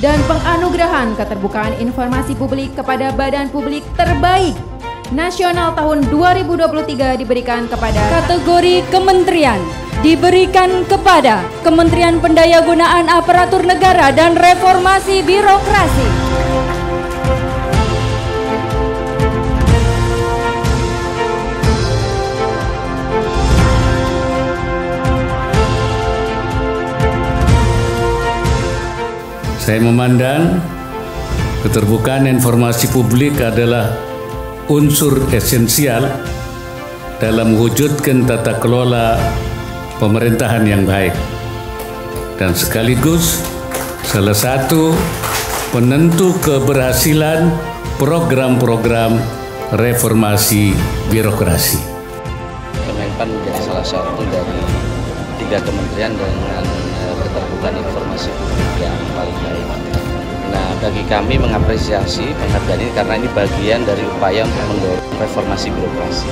dan penganugerahan keterbukaan informasi publik kepada badan publik terbaik nasional tahun 2023 diberikan kepada kategori kementerian diberikan kepada Kementerian Pendayagunaan Aparatur Negara dan Reformasi Birokrasi. Saya memandang keterbukaan informasi publik adalah unsur esensial dalam mewujudkan tata kelola pemerintahan yang baik dan sekaligus salah satu penentu keberhasilan program-program reformasi birokrasi. Kemenpan menjadi salah satu dari tiga kementerian dengan eh, keterbukaan informasi publik paling baik. Nah, bagi kami mengapresiasi penghargaan ini karena ini bagian dari upaya untuk mendorong reformasi birokrasi.